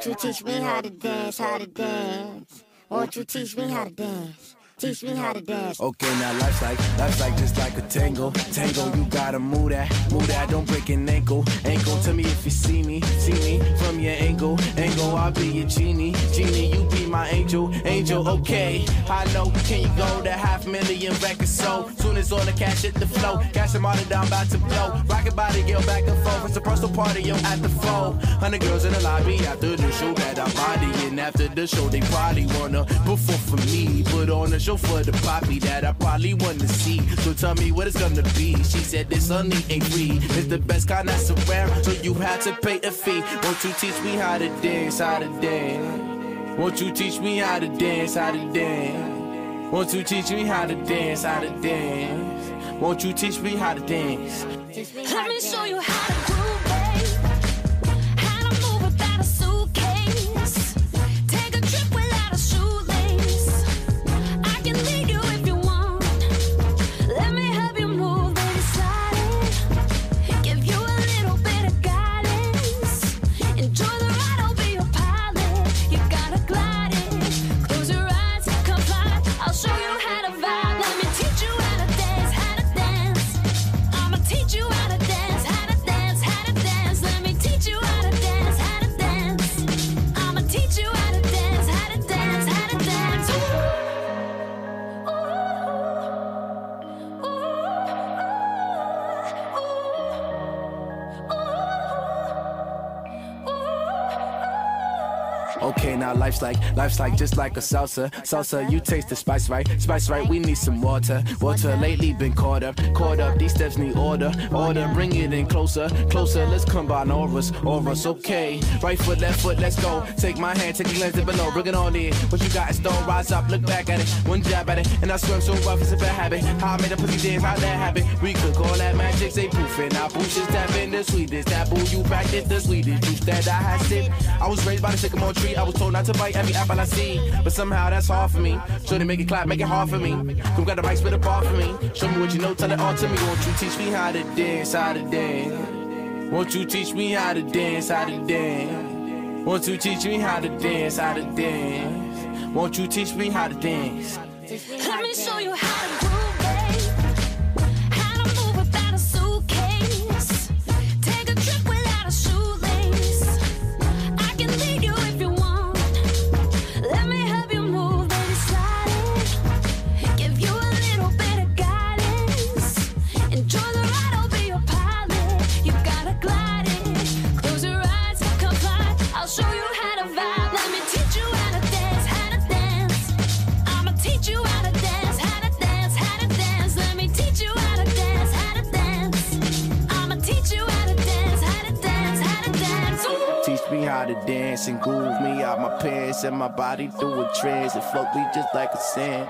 Won't you teach me how to dance, how to dance? Won't you teach me how to dance? Teach me how to dance. Okay, now life's like, life's like just like a tango. Tango, you gotta move that, move that, don't break an ankle. Ankle, tell me if you see me, see me from your angle. Angle, I'll be your genie. Genie, you my angel. Angel, okay. I know, can you go to half million records so? Soon as all the cash hit the flow, cash them all down, about to blow. Rocket body, girl, back and forth. It's a personal party, yo, at the four. Hundred girls in the lobby after the show that I'm bodying. After the show, they probably wanna perform for me. Put on a show for the poppy that I probably wanna see. So tell me what it's gonna be. She said this honey ain't free. It's the best kind that's around, so you had to pay a fee. Won't you teach me how to dance, how to dance? Won't you teach me how to dance, how to dance? Won't you teach me how to dance, how to dance? Won't you teach me how to dance? Let me show you how to groove, Okay, now life's like, life's like just like a salsa. Salsa, you taste the spice right, spice right. We need some water, water. Lately been caught up, caught up. These steps need order, order. Bring it in closer, closer. Let's combine auras, auras. Okay, right foot, left foot, let's go. Take my hand, take a glance it below. Bring it on in. What you got in store? Rise up, look back at it. One jab at it, and I swim so rough it's a bad habit. How I made a pussy dance, how that happen? We could call that magic, say poof, and I poof just tap in the sweetest taboo. You practice the sweetest juice that I had sip. I was raised by the sycamore tree. I was told not to bite every apple I see, but somehow that's hard for me. They make it clap, make it hard for me. Come grab the mic, spit a bar for me. Show me what you know, tell it all to me. Won't you teach me how to dance, how to dance? Won't you teach me how to dance, how to dance? Won't you teach me how to dance, how to dance? Won't you teach me how to dance? Let me show you how to how to dance and groove me out my pants and my body through a trance and float me just like a sand.